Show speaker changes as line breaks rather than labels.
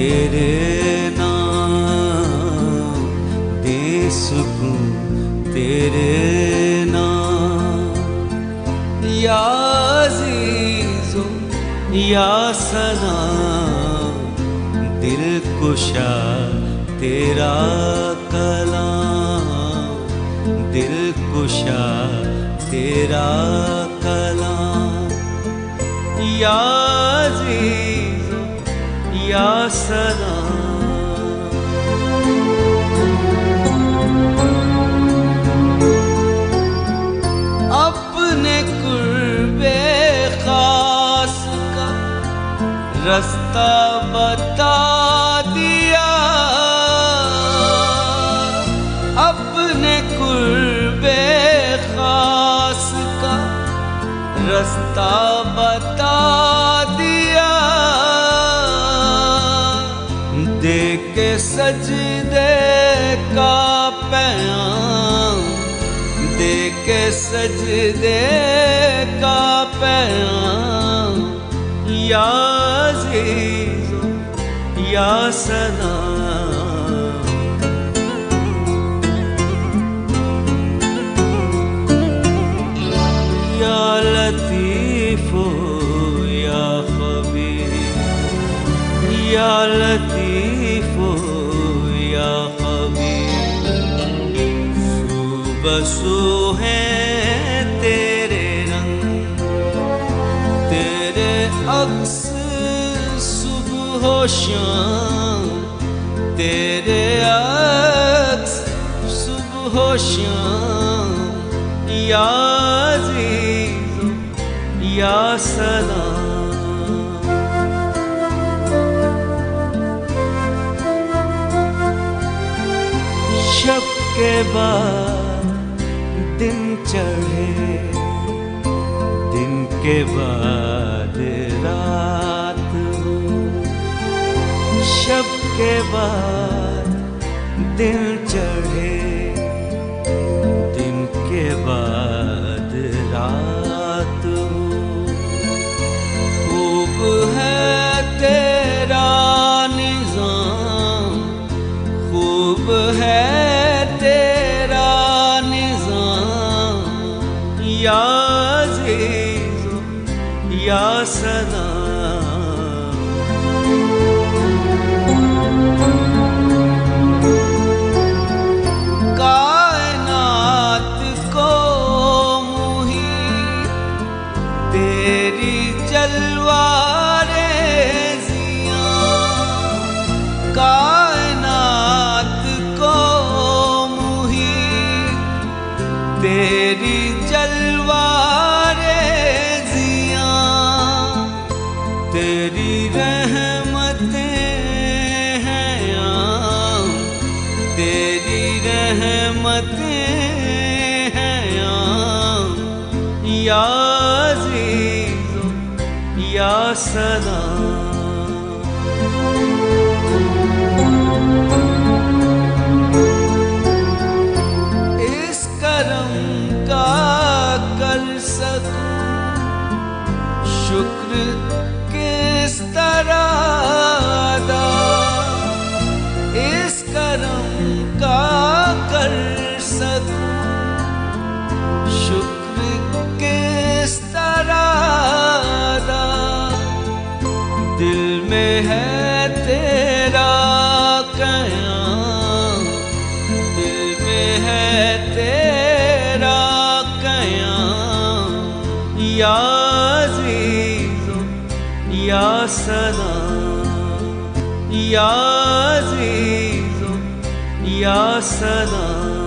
तेरे नाम, दे सुकून तेरे नाम। या अजीजो, या सलाम, दिल कुशा तेरा कलाम। दिल कुशा तेरा कलाम। या या सलाम अपने कुर्बे खास का रास्ता बता दिया। अपने कुर्बे खास का रास्ता बता दिया। के सजदे का पैम दे के सजदे का पैम या अजीजो, या सलाम या या खबीर। या लतीफो। या खबीर सुबसु है तेरे रंग, तेरे अक्स, सुबह शाम, तेरे अक्स, सुबह शाम, या अज़ीज़, या सलाम। शब के बाद दिन चढ़े। दिन के बाद रात हो। शब के बाद दिन चढ़े। या अज़ीज़ या सलाम कायनात को मुही तेरी जलवारे रहमतें हैं आम तेरी रहमतें हैं आम या अज़ीज़ या सलाम। कर सकूँ शुक्र में है तेरा कयाम। दिल में है तेरा कयाम। या अज़ीज़, या सलाम। या अज़ीज़, या सलाम।